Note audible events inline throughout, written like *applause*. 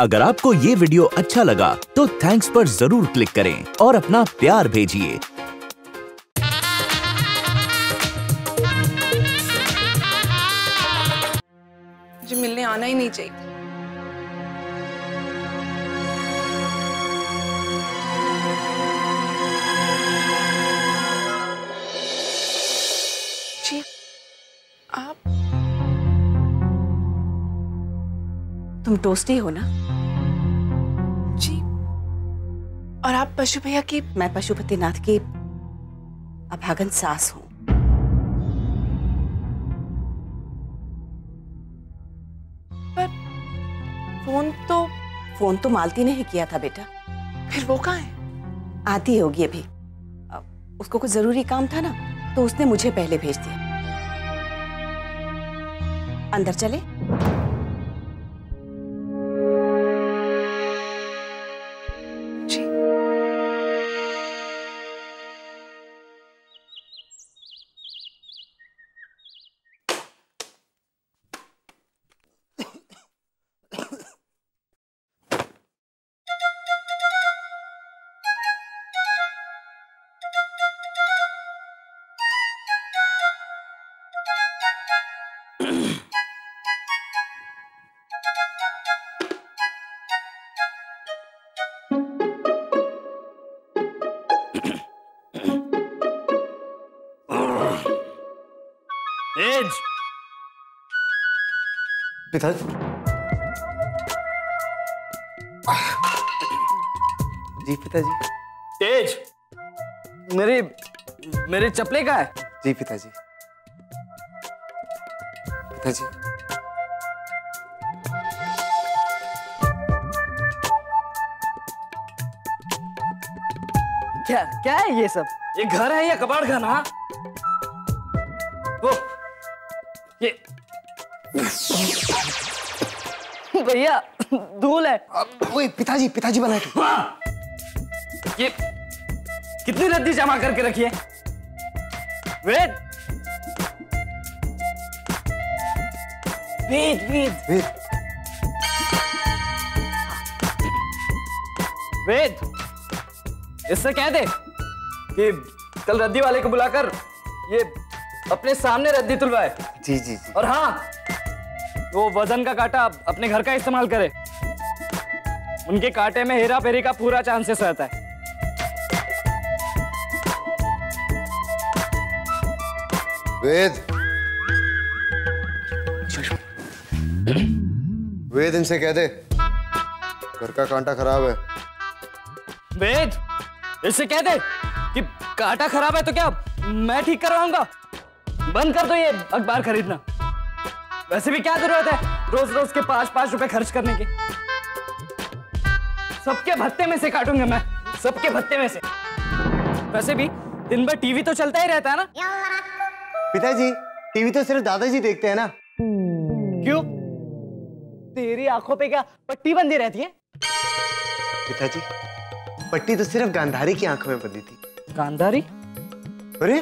अगर आपको ये वीडियो अच्छा लगा तो थैंक्स पर ज़रूर क्लिक करें और अपना प्यार भेजिए। मुझे मिलने आना ही नहीं चाहिए। तुम टोस्टी हो ना? जी। और आप पशु भैया की मैं पशुपतिनाथ की अभागन सास हूँ। पर फ़ोन तो फ़ोन तो मालती ने ही किया था बेटा। फिर वो कहाँ है? आती होगी अभी। उसको कुछ ज़रूरी काम था ना तो उसने मुझे पहले भेज दिया। अंदर चले। पिताजी जी पिताजी। तेज। मेरी मेरी चपले का है? जी पिताजी। पिताजी। क्या क्या है ये सब? ये घर है या कबाड़ खाना हाँ? वो ये भैया धूल है। अब ओए पिताजी पिताजी बनाए थे हाँ। ये कितनी रद्दी जमा करके रखी है? वेद! वेद वेद। वेद। वेद इससे कह दे कि कल रद्दी वाले को बुलाकर ये अपने सामने रद्दी तुलवाए। जी जी। और हाँ वो वज़न का कांटा अपने घर का इस्तेमाल करे। उनके कांटे में हेरा फेरी का पूरा चांसेस रहता है। वेद। वेद इनसे कह दे। घर का कांटा खराब है। वेद इससे कह दे कि कांटा खराब है तो क्या मैं ठीक करवाऊँगा? बंद कर दो ये अखबार खरीदना। वैसे भी क्या ज़रूरत है रोज रोज के पाँच पाँच रुपए खर्च करने की? सबके भत्ते में से काटूँगा मैं। सबके भत्ते में से। वैसे भी दिन भर टीवी तो चलता ही रहता है ना? पिताजी टीवी तो सिर्फ़ दादाजी देखते हैं ना। क्यों? तेरी आँखों पे क्या पट्टी बंदी रहती है? पिताजी पट्टी तो सिर्फ़ गांधारी की आँखों में बंधी थी। गांधारी? अरे?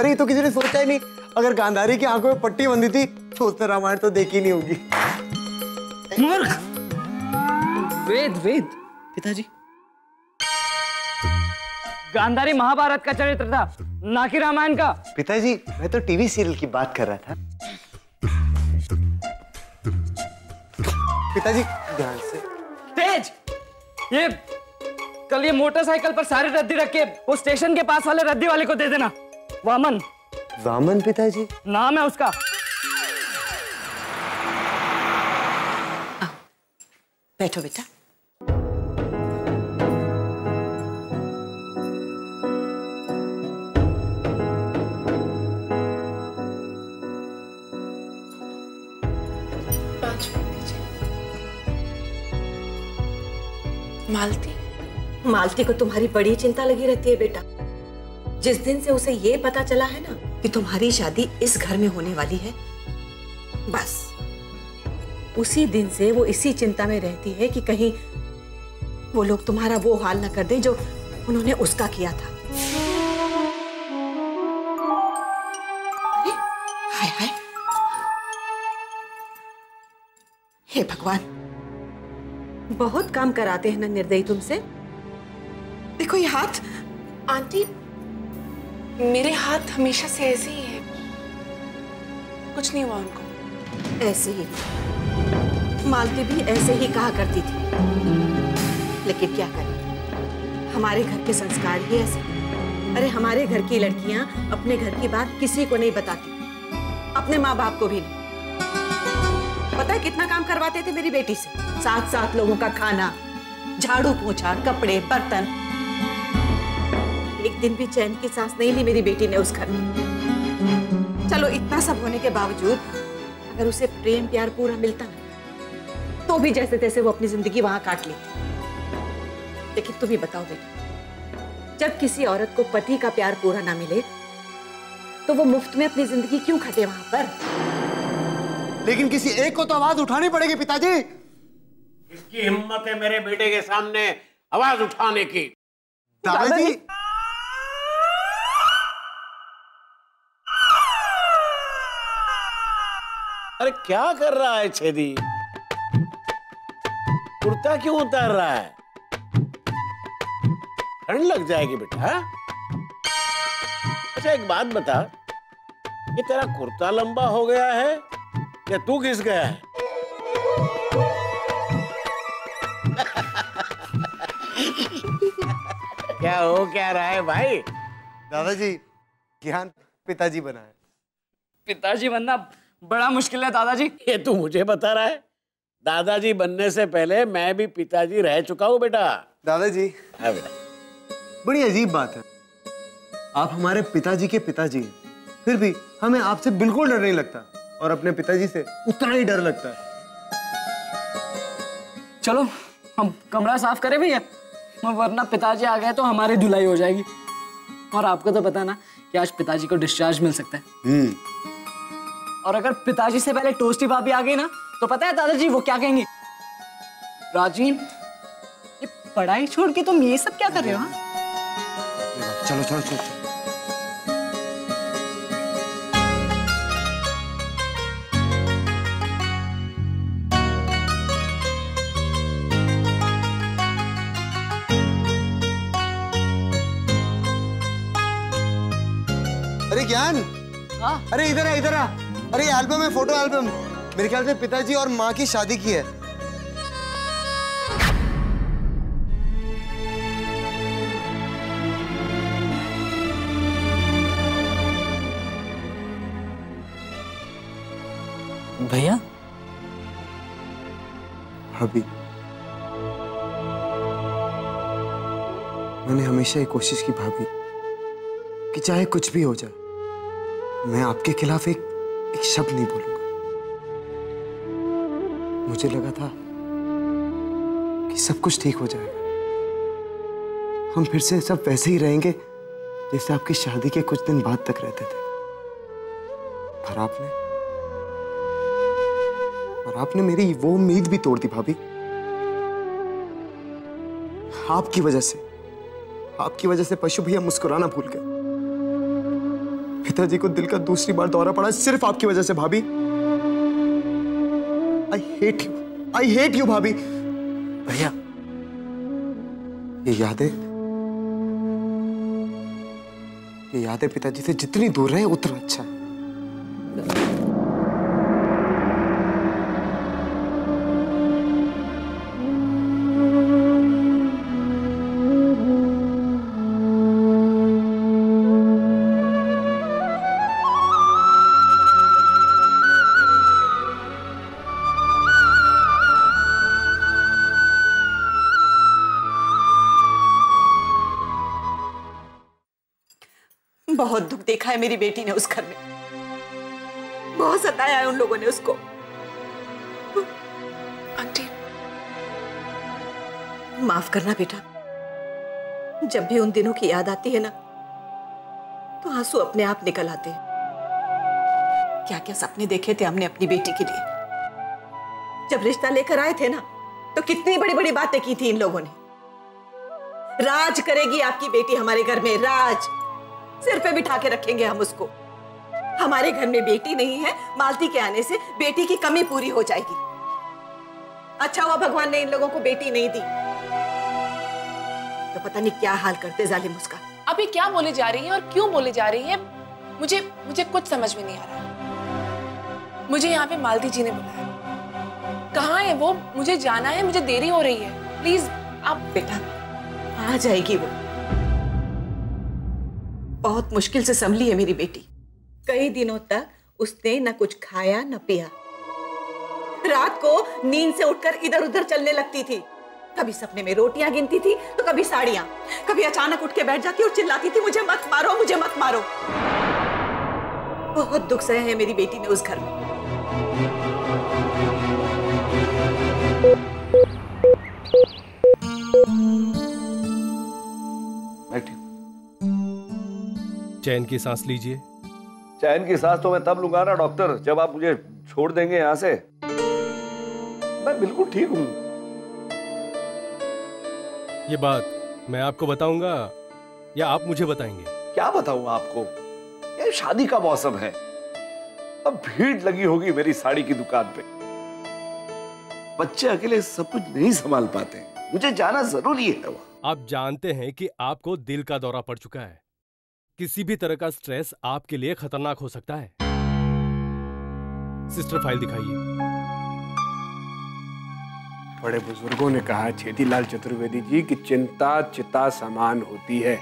अरे तो किसी ने सोचा ही नहीं। अगर गांधारी की आँखों में पट्टी बंधी थी तो उसने रामायण तो देखी नहीं होगी। मूर्ख। वेद वेद। पिताजी। गांधारी महाभारत का चरित्र था ना कि रामायण का। पिताजी मैं तो टीवी सीरियल की बात कर रहा था। पिताजी ध्यान से। तेज! ये कल ये मोटरसाइकिल पर सारे रद्दी रख के वो स्टेशन के पास वाले रद्दी वाले को दे देना। वामन। वामन पिताजी? नाम है उसका। बैठो बेटा मालती। मालती को तुम्हारी बड़ी चिंता लगी रहती है बेटा। जिस दिन से उसे ये पता चला है ना कि तुम्हारी शादी इस घर में होने वाली है, बस। उसी दिन से वो इसी चिंता में रहती है कि कहीं वो लोग तुम्हारा वो हाल ना कर दे जो उन्होंने उसका किया था। हाय हाय। हे भगवान। बहुत काम कराते हैं ना निर्दयी तुमसे। देखो ये हाथ। आंटी, मेरे हाथ हमेशा से ऐसे ही है। कुछ नहीं हुआ उनको। ऐसे ही। मालती भी ऐसे ही कहा करती थी। लेकिन क्या करें? हमारे घर के संस्कार ही ऐसे। अरे, हमारे घर की लड़कियाँ अपने घर की बात किसी को नहीं बताती। अपने माँ बाप को भी नहीं। पता है कितना काम करवाते थे मेरी बेटी से? सात सात लोगों का खाना, झाड़ू पोछा, कपड़े, बर्तन। एक दिन भी चैन की सांस नहीं ली मेरी बेटी ने उस घर में। चलो, इतना सब होने के बावजूद अगर उसे प्रेम प्यार पूरा मिलता ना तो भी जैसे तैसे वो अपनी ज़िंदगी वहाँ काट लेती लेकिन तुम ही बताओ बेटा जब किसी औरत को पति का प्यार पूरा ना मिले तो वो मुफ़्त में अपनी ज़िंदगी क्यों खटे वहाँ पर? लेकिन किसी एक को तो आवाज़ उठानी पड़ेगी पिताजी। इसकी हिम्मत है मेरे बेटे के सामने आवाज़ उठाने की। दादाजी। अरे क्या कर रहा है छेदी? कुर्ता क्यों उतार रहा है? ठंड लग जाएगी बेटा हाँ? अच्छा एक बात बता। ये तेरा कुर्ता लंबा हो गया है या तू घिस गया है? *laughs* क्या हो क्या रहा है भाई? दादाजी ज्ञान पिताजी बना है। पिताजी बनना बड़ा मुश्किल है दादाजी। ये तू मुझे बता रहा है? दादाजी बनने से पहले मैं भी पिताजी रह चुका हूँ बेटा। दादाजी। हाँ बेटा। बड़ी अजीब बात है। आप हमारे पिताजी के पिताजी हैं। फिर भी हमें आपसे बिल्कुल डर नहीं लगता और अपने पिताजी से उतना ही डर लगता है। चलो हम कमरा साफ़ करें भैया। वरना पिताजी आ गए तो हमारी धुलाई हो जाएगी। और आपको तो पता ना कि आज पिताजी को डिस्चार्ज मिल सकता है। और अगर पिताजी से पहले टोस्टी भाभी आ गई ना तो पता है दादाजी वो क्या कहेंगे राजीव ये पढ़ाई छोड़ के तुम ये सब क्या कर रहे हो हाँ? चलो चलो चलो, चलो। अरे ज्ञान हाँ? अरे इधर आ इधर आ अरे एल्बम है फ़ोटो एल्बम मेरे ख्याल से पिताजी और माँ की शादी की है। भैया? भाभी। मैंने हमेशा ये कोशिश की भाभी कि चाहे कुछ भी हो जाए मैं आपके खिलाफ एक एक शब्द नहीं बोलूँगा। मुझे लगा था कि सब कुछ ठीक हो जाएगा। हम फिर से सब वैसे ही रहेंगे जैसे आपकी शादी के कुछ दिन बाद तक रहते थे। पर आपने और आपने मेरी वो उम्मीद भी तोड़ दी भाभी। आपकी वजह से, आपकी वजह से पशु भैया मुस्कुराना भूल गए। पिताजी को दिल का दूसरी बार दौरा पड़ा सिर्फ़ आपकी वजह से भाभी। I hate you I hate you भाभी। भैया, ये यादें ये यादें पिताजी से जितनी दूर रहे, उतना अच्छा है। दुख है मेरी बेटी ने उस घर में। बहुत सताया है उन लोगों ने उसको। आंटी। माफ़ करना बेटा। जब भी उन दिनों की याद आती है ना तो आँसू अपने आप निकल आते हैं। क्या क्या सपने देखे थे हमने अपनी बेटी के लिए। जब रिश्ता लेकर आए थे ना तो कितनी बड़ी बड़ी बातें की थी इन लोगों ने। राज करेगी आपकी बेटी हमारे घर में राज। सिर पे बिठा के रखेंगे हम उसको। हमारे घर में बेटी नहीं है मालती के आने से बेटी की कमी पूरी हो जाएगी। अच्छा हुआ भगवान ने इन लोगों को बेटी नहीं दी। तो पता नहीं क्या हाल करते जालिम उसका। अब ये क्या बोले जा रही है और क्यों बोले जा रही है? मुझे मुझे कुछ समझ में नहीं आ रहा। मुझे यहाँ पे मालती जी ने बुलाया। कहाँ है वो? मुझे जाना है मुझे देरी हो रही है। प्लीज़ आप बेटा आ जाएगी वो। बहुत मुश्किल से संभली है मेरी बेटी। कई दिनों तक उसने न कुछ खाया, न पिया। रात को नींद से उठकर इधर उधर चलने लगती थी। कभी सपने में रोटियाँ गिनती थी तो कभी साड़ियाँ। कभी अचानक उठ के बैठ जाती और चिल्लाती थी, मुझे मत मारो, मुझे मत मारो। बहुत दुख सहे है मेरी बेटी ने उस घर में। चैन की सांस लीजिए। चैन की सांस तो मैं तब लूँगा ना डॉक्टर जब आप मुझे छोड़ देंगे यहाँ से। मैं बिल्कुल ठीक हूँ। ये बात मैं आपको बताऊँगा या आप मुझे बताएँगे? क्या बताऊँ आपको? ये शादी का मौसम है। अब भीड़ लगी होगी मेरी साड़ी की दुकान पे। बच्चे अकेले सब कुछ नहीं संभाल पाते। मुझे जाना ज़रूरी है वहाँ। आप जानते हैं कि आपको दिल का दौरा पड़ चुका है। किसी भी तरह का स्ट्रेस आपके लिए खतरनाक हो सकता है। सिस्टर फ़ाइल दिखाइए। बड़े बुज़ुर्गों ने कहा छेदीलाल चतुर्वेदी जी कि चिंता चिता समान होती है।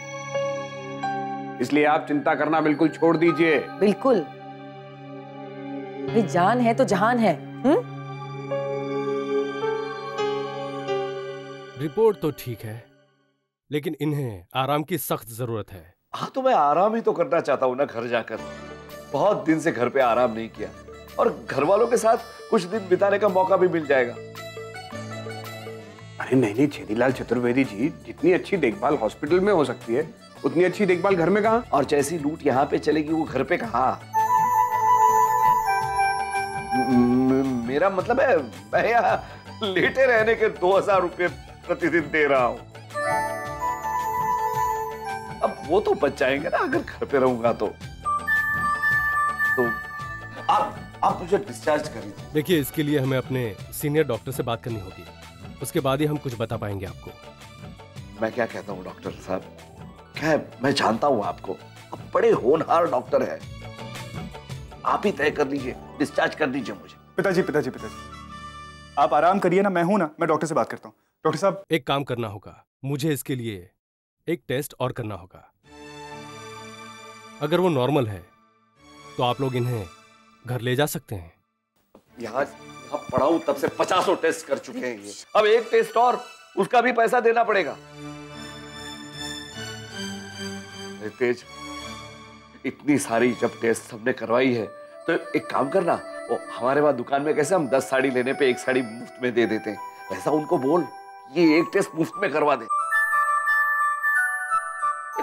इसलिए आप चिंता करना बिल्कुल छोड़ दीजिए। बिल्कुल। भाई जान है तो जहान है हम्म? रिपोर्ट तो ठीक है लेकिन इन्हें आराम की सख्त ज़रूरत है। हाँ तो मैं आराम ही तो करना चाहता हूँ ना घर जाकर। बहुत दिन से घर पे आराम नहीं किया। और घर वालों के साथ कुछ दिन बिताने का मौका भी मिल जाएगा। अरे नहीं नहीं छेदीलाल चतुर्वेदी जी जितनी अच्छी देखभाल हॉस्पिटल में हो सकती है उतनी अच्छी देखभाल घर में कहा? और जैसी लूट यहाँ पे चलेगी वो घर पे कहा? मेरा मतलब है मैं यहाँ लेटे रहने के दो हज़ार रुपये प्रतिदिन दे रहा हूँ। वो तो बच जाएँगे ना अगर घर पे रहूँगा तो। तो आप आप मुझे डिस्चार्ज करिए देखिए इसके लिए हमें अपने सीनियर डॉक्टर से बात करनी होगी। उसके बाद ही हम कुछ बता पाएँगे आपको। मैं क्या कहता हूँ डॉक्टर साहब? क्या है? मैं जानता हूँ आपको। आप बड़े होनहार डॉक्टर है। आप ही तय कर लीजिए डिस्चार्ज कर दीजिए मुझे। पिताजी पिताजी पिताजी। आप आराम करिए ना मैं हूँ ना मैं डॉक्टर से बात करता हूँ। डॉक्टर साहब। एक काम करना होगा। मुझे इसके लिए एक टेस्ट और करना होगा। अगर वो नॉर्मल है तो आप लोग इन्हें घर ले जा सकते हैं। यहाँ यहाँ पढ़ा हूँ तब से पचासों टेस्ट कर चुके हैं ये। अब एक टेस्ट और, उसका भी पैसा देना पड़ेगा। तेज, इतनी सारी जब टेस्ट हमने करवाई है तो एक काम करना, वो हमारे वहाँ दुकान में कैसे हम दस साड़ी लेने पे एक साड़ी मुफ़्त में दे देते हैं? वैसा उनको बोल, ये एक टेस्ट मुफ़्त में करवा दे।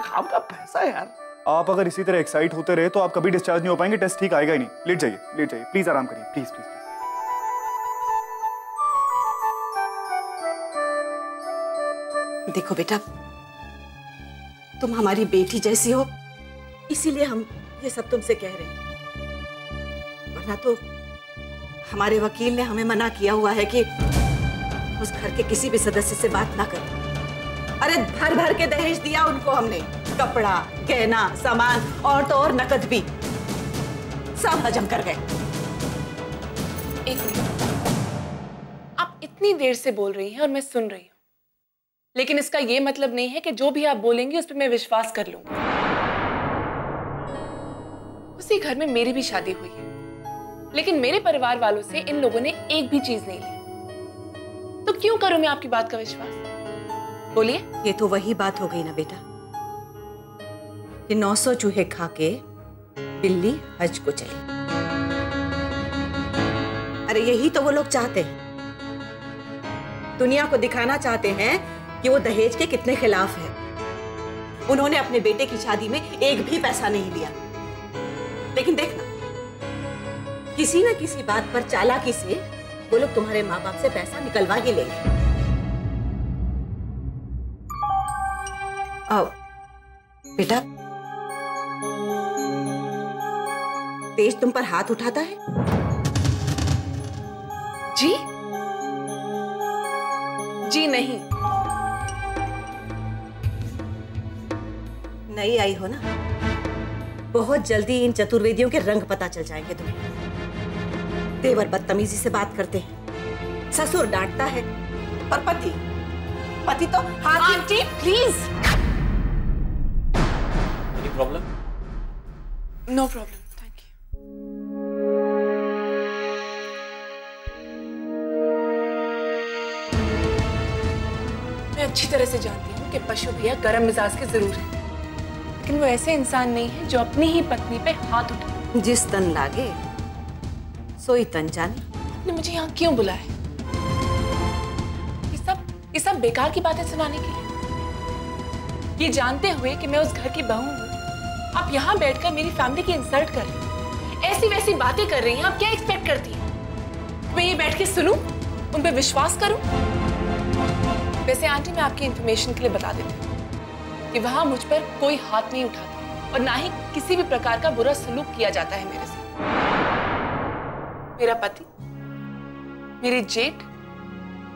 काम का, पैसा यार। आप अगर इसी तरह एक्साइट होते रहे तो आप कभी डिस्चार्ज नहीं हो पाएँगे टेस्ट ठीक आएगा ही नहीं। लेट जाइए लेट जाइए प्लीज़ आराम करिए प्लीज़ प्लीज़ देखो बेटा, तुम हमारी बेटी जैसी हो, इसीलिए हम ये सब तुमसे कह रहे हैं। वरना तो हमारे वकील ने हमें मना किया हुआ है कि उस घर के किसी भी सदस्य से बात ना करें। अरे भर भर के दहेज दिया उनको हमने। कपड़ा, गहना, सामान, और तो और नकद भी। सब हजम कर गए। एक आप इतनी देर से बोल रही हैं और मैं सुन रही हूँ। लेकिन इसका यह मतलब नहीं है कि जो भी आप बोलेंगी, उस पर मैं विश्वास कर लूँगी। उसी घर में मेरी भी शादी हुई है। लेकिन मेरे परिवार वालों से इन लोगों ने एक भी चीज़ नहीं ली। तो क्यों करूँ मैं आपकी बात का विश्वास? बोलिए। ये तो वही बात हो गई ना बेटा। कि 900 चूहे खा के बिल्ली हज को चली। अरे यही तो वो लोग चाहते हैं। दुनिया को दिखाना चाहते हैं कि वो दहेज के कितने खिलाफ है। उन्होंने अपने बेटे की शादी में एक भी पैसा नहीं लिया लेकिन देखना, किसी न किसी बात पर चालाकी से वो लोग तुम्हारे माँ बाप से पैसा निकलवा ही लेंगे। बेटा। तेज तुम पर हाथ उठाता है? जी। जी नहीं। नई आई हो ना? बहुत जल्दी इन चतुर्वेदियों के रंग पता चल जाएँगे तुम्हें। देवर बदतमीजी से बात करते हैं। ससुर डांटता है। और पति? पति तो हाथ aunty please any problem no problem thank you मैं अच्छी तरह से जानती हूँ कि पशु भैया गर्म मिजाज के ज़रूर हैं। लेकिन वो ऐसे इंसान नहीं है जो अपनी ही पत्नी पे हाथ उठाए जिस तन लागे सोई तन जाने। आपने मुझे यहाँ क्यों बुलाया? ये सब ये सब बेकार की बातें सुनाने के लिए। ये जानते हुए कि मैं उस घर की बहू हूँ। आप यहाँ बैठकर मेरी फैमिली की इंसल्ट कर रही ऐसी वैसी बातें कर रही हैं, आप क्या एक्सपेक्ट करती हैं? मैं ये बैठ के सुनूं, उन पे विश्वास करूँ? वैसे आंटी, मैं आपकी इंफॉर्मेशन के लिए बता देती हूँ कि वहाँ मुझ पर कोई हाथ नहीं उठाता और ना ही किसी भी प्रकार का बुरा सलूक किया जाता है मेरे साथ। मेरा पति, मेरे जेठ,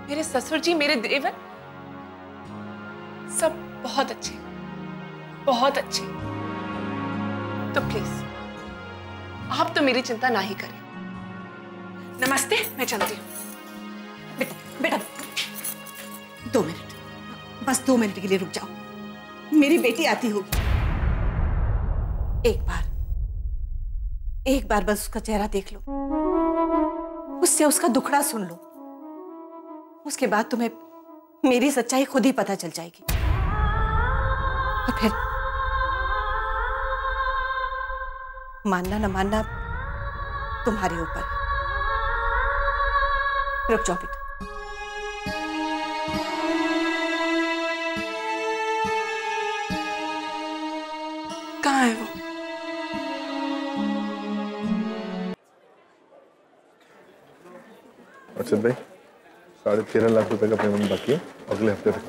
मेरे ससुर जी, मेरे देवर, सब बहुत अच्छे बहुत अच्छे तो प्लीज़ आप तो मेरी चिंता ना ही करें। नमस्ते, मैं चलती हूँ। बेटा बेटा, दो मिनट। बस दो मिनट के लिए रुक जाओ। मेरी बेटी आती होगी। एक बार एक बार बस उसका चेहरा देख लो। उससे उसका दुखड़ा सुन लो। उसके बाद तुम्हें मेरी सच्चाई खुद ही पता चल जाएगी। और फिर मानना न मानना तुम्हारे ऊपर। रुक जाओ बेटा। कहाँ है वो? अर्षद भाई, साढ़े तेरह लाख रुपए का पेमेंट बाकी है, अगले हफ़्ते तक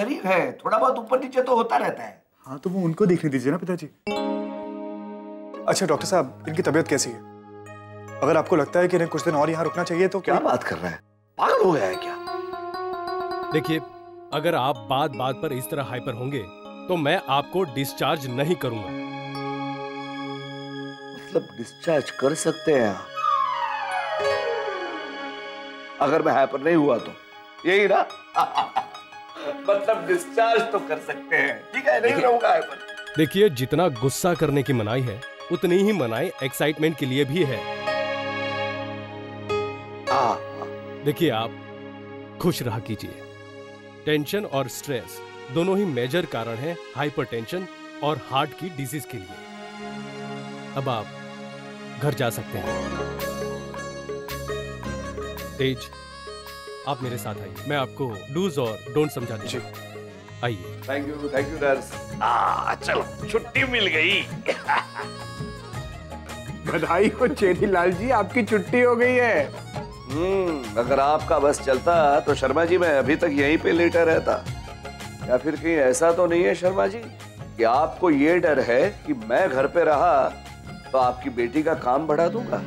शरीर है थोड़ा बहुत ऊपर नीचे तो होता रहता है। हाँ तो वो उनको देखने दीजिए ना पिताजी। अच्छा डॉक्टर साहब इनकी तबीयत कैसी है? अगर आपको लगता है कि इन्हें कुछ दिन और यहाँ रुकना चाहिए तो क्या बात कर रहा है? पागल हो गया है क्या? देखिए अगर आप बात बात पर इस तरह हाइपर होंगे तो मैं आपको डिस्चार्ज नहीं करूँगा। मतलब डिस्चार्ज कर सकते हैं आप। अगर मैं हाइपर नहीं हुआ तो यही ना? मतलब डिस्चार्ज तो कर सकते हैं। ठीक है नहीं रहूँगा देखिए जितना गुस्सा करने की मनाई है उतनी ही मनाई एक्साइटमेंट के लिए भी है। हाँ। देखिए आप खुश रहा कीजिए। टेंशन और स्ट्रेस दोनों ही मेजर कारण हैं हाइपरटेंशन और हार्ट की डिज़ीज़ के लिए। अब आप घर जा सकते हैं। तेज आप मेरे साथ आइए। मैं आपको डूज और डोंट समझा दीजिए आइए। Thank you thank you nurse चलो छुट्टी मिल गई। बधाई हो चेरी लाल जी आपकी छुट्टी हो गई है। हम्म अगर आपका बस चलता तो शर्मा जी मैं अभी तक यहीं पे लेटा रहता। या फिर कहीं ऐसा तो नहीं है शर्मा जी कि आपको ये डर है कि मैं घर पे रहा तो आपकी बेटी का काम बढ़ा दूँगा?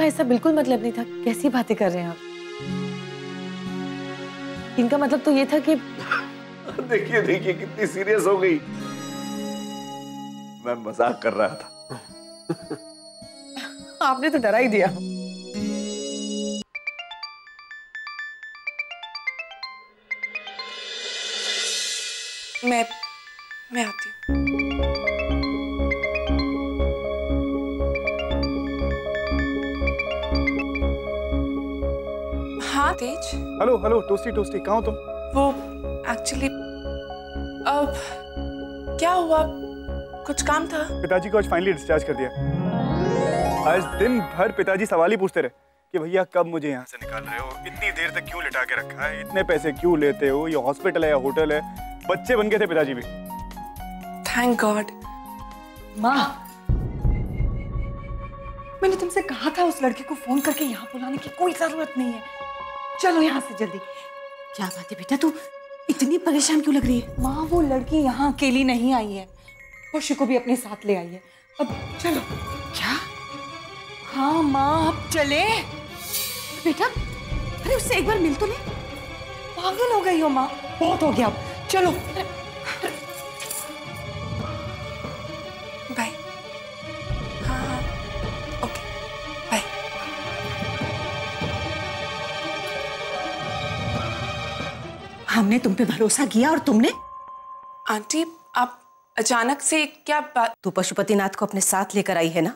इनका ऐसा बिल्कुल मतलब नहीं था। कैसी बातें कर रहे हैं आप? इनका मतलब तो ये था कि *laughs* देखिए देखिए कितनी सीरियस हो गई। मैं मज़ाक कर रहा था। *laughs* आपने तो डरा ही दिया। मैं मैं आती हूँ। तेज हेलो हेलो टोस्टी टोस्टी कहाँ हो तुम? वो एक्चुअली अब क्या हुआ? कुछ काम था? पिताजी को आज फाइनली डिस्चार्ज कर दिया। आज दिन भर पिताजी सवाल ही पूछते रहे कि भैया कब मुझे यहाँ से निकाल रहे हो? इतनी देर तक क्यों लिटा के रखा है? इतने पैसे क्यों लेते हो? ये हॉस्पिटल है या होटल है? बच्चे बन गए थे पिताजी भी। थैंक गॉड माँ मैंने तुमसे कहा था उस लड़के को फ़ोन करके यहाँ बुलाने की कोई ज़रूरत नहीं है। चलो यहाँ से जल्दी। क्या बात है बेटा तू इतनी परेशान क्यों लग रही है? माँ वो लड़की यहाँ अकेली नहीं आई है। खुशी को भी अपने साथ ले आई है। अब चलो। क्या? हाँ माँ अब चले। बेटा अरे उससे एक बार मिल तो ले। पागल हो गई हो माँ। बहुत हो गया अब। चलो। हमने तुम पे भरोसा किया और तुमने आंटी आप अचानक से क्या बात तू पशुपतिनाथ को अपने साथ लेकर आई है ना?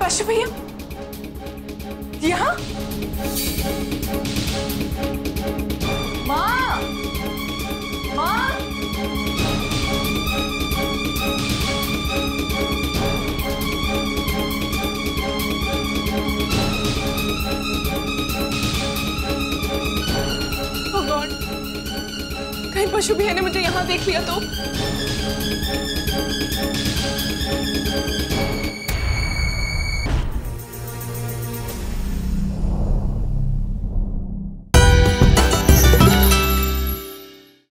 पशु भैया यहाँ? शुभिया ने मुझे यहाँ देख लिया तो।